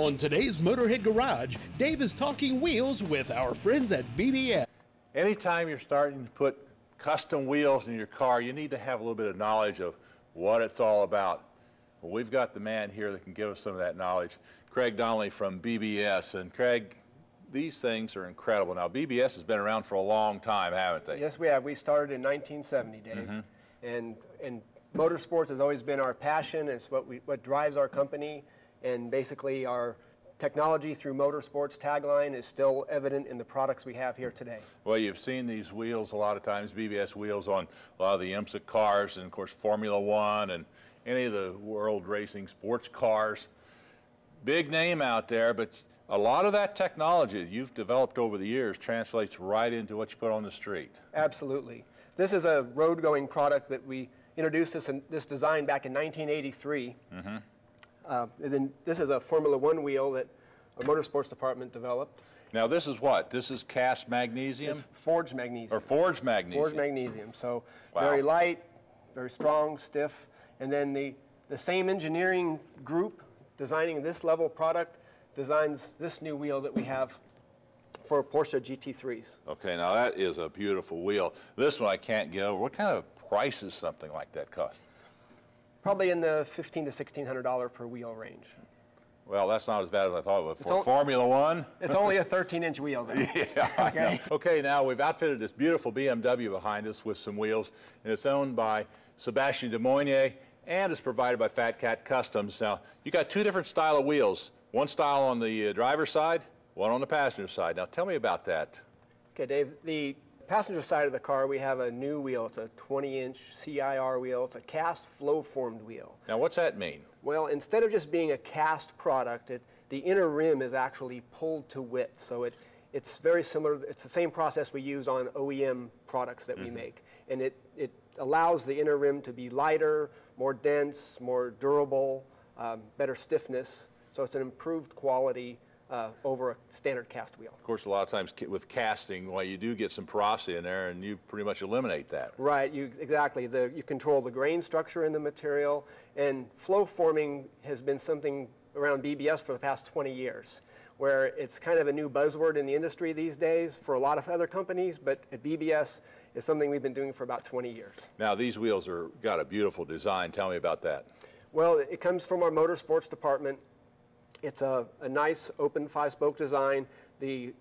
On today's Motorhead Garage, Dave is talking wheels with our friends at BBS. Anytime you're starting to put custom wheels in your car, you need to have a little bit of knowledge of what it's all about. Well, we've got the man here that can give us some of that knowledge, Craig Donnelly from BBS. And Craig, these things are incredible. Now, BBS has been around for a long time, haven't they? Yes, we have. We started in 1970, Dave. Mm-hmm. And, and motorsports has always been our passion. It's what, we, what drives our company. And basically, our technology through motorsports tagline is still evident in the products we have here today. Well, you've seen these wheels a lot of times, BBS wheels on a lot of the IMSA cars and, of course, Formula One and any of the world racing sports cars. Big name out there, but a lot of that technology that you've developed over the years translates right into what you put on the street. Absolutely. This is a road-going product that we introduced this, in, this design back in 1983. Mm-hmm. Uh, and then this is a Formula One wheel that our motorsports department developed. Now this is what? This is cast magnesium? It's forged magnesium. Or forged magnesium? Forged magnesium. So Wow. very light, very strong, stiff. And then the, the same engineering group designing this level product designs this new wheel that we have for Porsche GT3s. Okay, now that is a beautiful wheel. This one I can't get over. What kind of price does something like that cost? Probably in the fifteen to sixteen hundred dollar per wheel range. Well, that's not as bad as I thought. But for al- Formula One? It's only a 13 inch wheel though. Yeah, I know. Okay, now we've outfitted this beautiful BMW behind us with some wheels, and it's owned by Sebastian Demoynier and is provided by Fat Cat Customs. Now, you got two different style of wheels. One style on the uh, driver's side, one on the passenger side. Now, tell me about that. Okay, Dave, the passenger side of the car, we have a new wheel. It's a 20 inch CI-R wheel. It's a cast flow formed wheel. Now, what's that mean? Well, instead of just being a cast product, it, the inner rim is actually pulled to width. So it, it's very similar, it's the same process we use on OEM products that we make. And it, it allows the inner rim to be lighter, more dense, more durable, um, better stiffness. So it's an improved quality uh, over a standard cast wheel. Of course, a lot of times with casting, well, you do get some porosity in there, and you pretty much eliminate that. Right, you, exactly. The, you control the grain structure in the material, and flow forming has been something around BBS for the past 20 years, where it's kind of a new buzzword in the industry these days for a lot of other companies, but at BBS is something we've been doing for about 20 years. Now, these wheels are got a beautiful design. Tell me about that. Well, it comes from our motorsports department. It's a, a nice open five-spoke design. The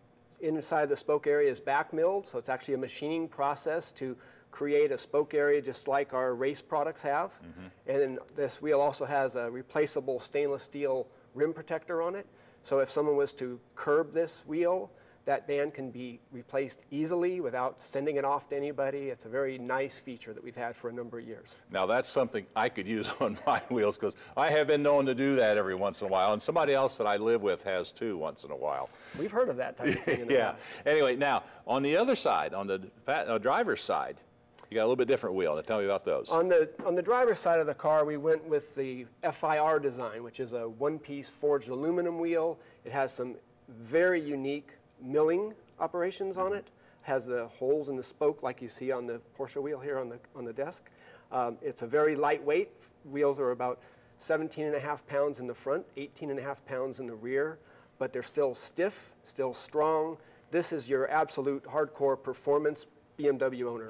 inside of the spoke area is back milled, so it's actually a machining process to create a spoke area just like our race products have. Mm-hmm. And then this wheel also has a replaceable stainless steel rim protector on it. So if someone was to curb this wheel, that band can be replaced easily without sending it off to anybody. It's a very nice feature that we've had for a number of years. Now that's something I could use on my wheels because I have been known to do that every once in a while, and somebody else that I live with has too once in a while. We've heard of that type of thing in yeah. past. Anyway, now on the other side, on the uh, driver's side, you got a little bit different wheel. Now tell me about those. On the, on the driver's side of the car, we went with the FI-R design, which is a one-piece forged aluminum wheel. It has some very unique milling operations on it. Has the holes in the spoke like you see on the Porsche wheel here on the, on the desk. Um, it's a very lightweight. Wheels are about 17 and a half pounds in the front, 18 and a half pounds in the rear, but they're still stiff, still strong. This is your absolute hardcore performance BMW owner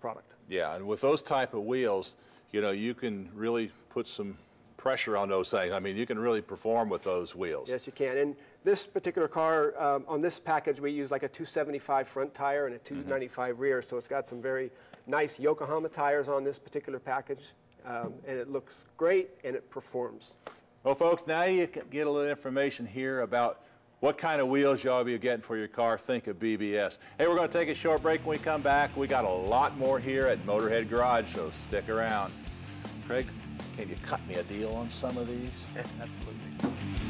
product. yeah, and with those type of wheels, you know, you can really put some pressure on those things. I mean, you can really perform with those wheels. Yes, you can. And this particular car, um, on this package, we use like a 275 front tire and a 295 rear, so it's got some very nice Yokohama tires on this particular package, um, and it looks great and it performs. Well, folks, now you can get a little information here about what kind of wheels to be getting for your car. Think of BBS. Hey, we're going to take a short break. When we come back, we got a lot more here at Motorhead Garage, so stick around. Craig, can you cut me a deal on some of these? Absolutely.